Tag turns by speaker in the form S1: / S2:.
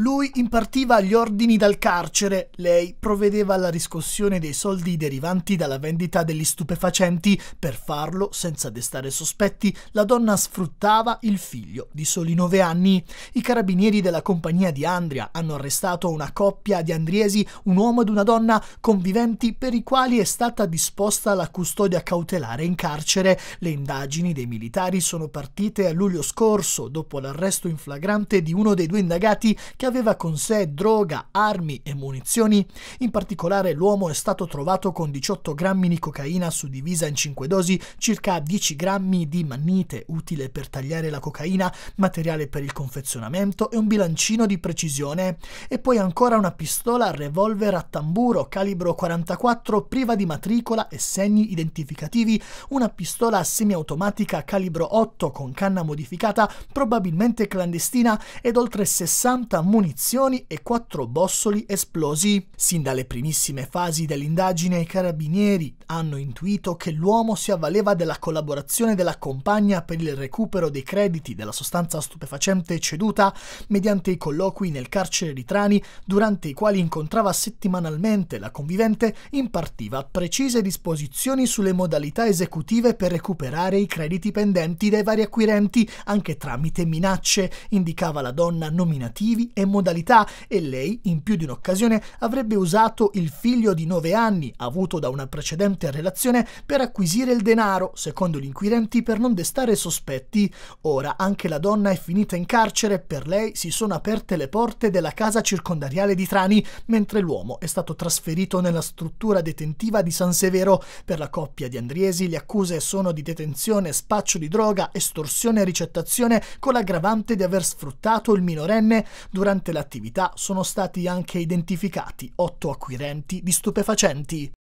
S1: Lui impartiva gli ordini dal carcere, lei provvedeva alla riscossione dei soldi derivanti dalla vendita degli stupefacenti. Per farlo, senza destare sospetti, la donna sfruttava il figlio di soli nove anni. I carabinieri della compagnia di Andria hanno arrestato una coppia di andriesi, un uomo ed una donna conviventi per i quali è stata disposta la custodia cautelare in carcere. Le indagini dei militari sono partite a luglio scorso, dopo l'arresto in flagrante di uno dei due indagati che aveva con sé droga, armi e munizioni. In particolare l'uomo è stato trovato con 18 grammi di cocaina suddivisa in 5 dosi, circa 10 grammi di mannite utile per tagliare la cocaina, materiale per il confezionamento e un bilancino di precisione. E poi ancora una pistola revolver a tamburo calibro 44 priva di matricola e segni identificativi, una pistola semiautomatica calibro 8 con canna modificata, probabilmente clandestina, ed oltre 60 munizioni munizioni e quattro bossoli esplosi. Sin dalle primissime fasi dell'indagine i carabinieri hanno intuito che l'uomo si avvaleva della collaborazione della compagna per il recupero dei crediti della sostanza stupefacente ceduta mediante i colloqui nel carcere di Trani durante i quali incontrava settimanalmente la convivente impartiva precise disposizioni sulle modalità esecutive per recuperare i crediti pendenti dai vari acquirenti anche tramite minacce indicava la donna nominativi e modalità e lei, in più di un'occasione, avrebbe usato il figlio di 9 anni, avuto da una precedente relazione, per acquisire il denaro, secondo gli inquirenti, per non destare sospetti. Ora anche la donna è finita in carcere, per lei si sono aperte le porte della casa circondariale di Trani, mentre l'uomo è stato trasferito nella struttura detentiva di San Severo. Per la coppia di Andriesi le accuse sono di detenzione, spaccio di droga, estorsione e ricettazione con l'aggravante di aver sfruttato il minorenne durante Durante l'attività sono stati anche identificati otto acquirenti di stupefacenti.